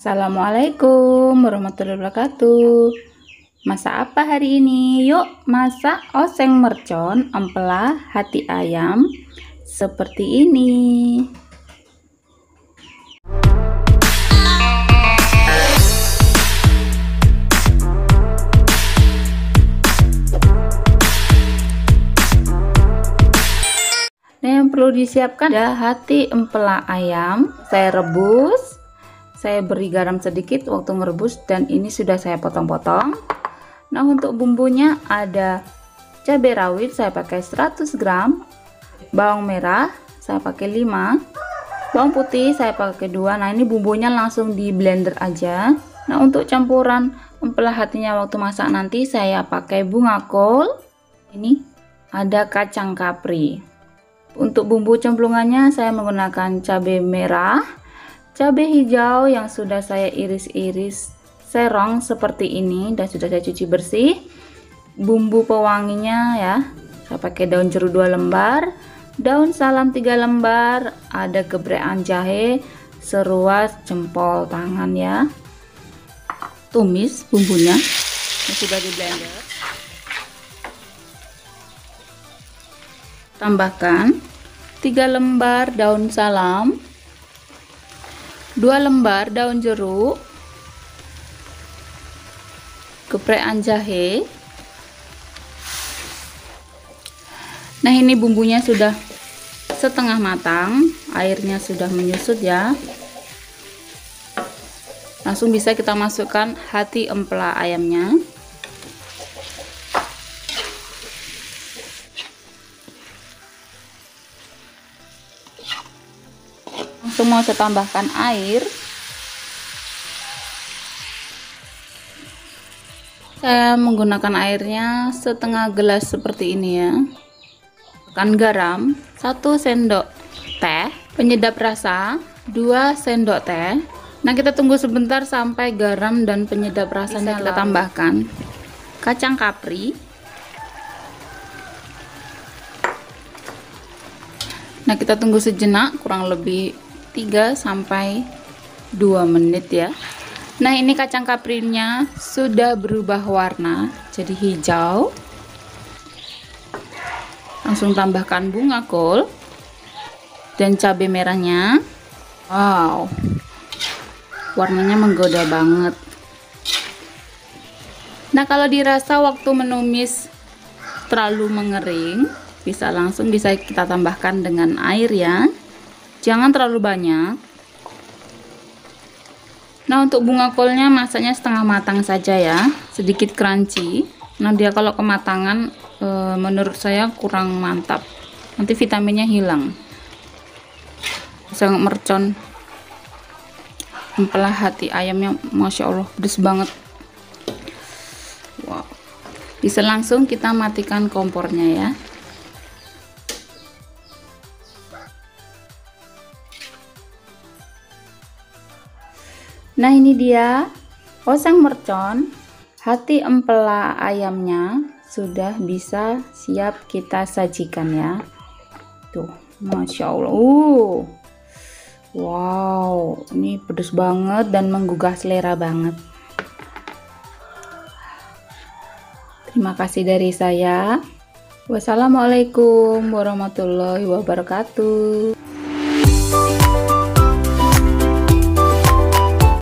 Assalamualaikum warahmatullahi wabarakatuh. Masak apa hari ini? Yuk masak oseng mercon ampela hati ayam Seperti ini. Nah yang perlu disiapkan ada hati empela ayam Saya rebus saya beri garam sedikit waktu merebus dan ini sudah saya potong-potong. Nah untuk bumbunya ada cabai rawit saya pakai 100 gram. Bawang merah saya pakai 5 bawang putih saya pakai 2 nah ini bumbunya langsung di blender aja. Nah untuk campuran mempelah hatinya waktu masak nanti saya pakai bunga kol. Ini ada kacang kapri. Untuk bumbu cemplungannya saya menggunakan cabai merah cabai hijau yang sudah saya iris-iris serong seperti ini dan sudah saya cuci bersih. Bumbu pewanginya ya saya pakai daun jeruk 2 lembar daun salam 3 lembar ada gebrekan jahe seruas jempol tangan ya. Tumis bumbunya. Yang sudah di blender. Tambahkan 3 lembar daun salam 2 lembar daun jeruk. Geprekan jahe nah ini bumbunya sudah setengah matang. Airnya sudah menyusut ya. Langsung bisa kita masukkan hati empela ayamnya semua saya tambahkan air saya menggunakan airnya setengah gelas seperti ini ya. Kan garam 1 sendok teh penyedap rasa 2 sendok teh. Nah kita tunggu sebentar sampai garam dan penyedap rasanya kita tambahkan. Kacang kapri. Nah kita tunggu sejenak kurang lebih 3 sampai 2 menit ya. Nah ini kacang kaprinya sudah berubah warna jadi hijau. Langsung tambahkan bunga kol dan cabai merahnya. Wow. Warnanya menggoda banget. Nah kalau dirasa waktu menumis terlalu mengering bisa langsung bisa kita tambahkan dengan air ya jangan terlalu banyak. Nah untuk bunga kolnya masaknya setengah matang saja ya. Sedikit crunchy. Nah dia kalau kematangan e, menurut saya kurang mantap. Nanti vitaminnya hilang. Sangat mercon. Empelah hati ayamnya. Masya Allah pedes banget. Wow. Bisa langsung kita matikan kompornya ya Nah ini dia. Oseng mercon. Hati empela ayamnya sudah bisa siap kita sajikan ya. Tuh Masya Allah. Uh. wow ini pedas banget dan menggugah selera banget. Terima kasih dari saya. Wassalamualaikum warahmatullahi wabarakatuh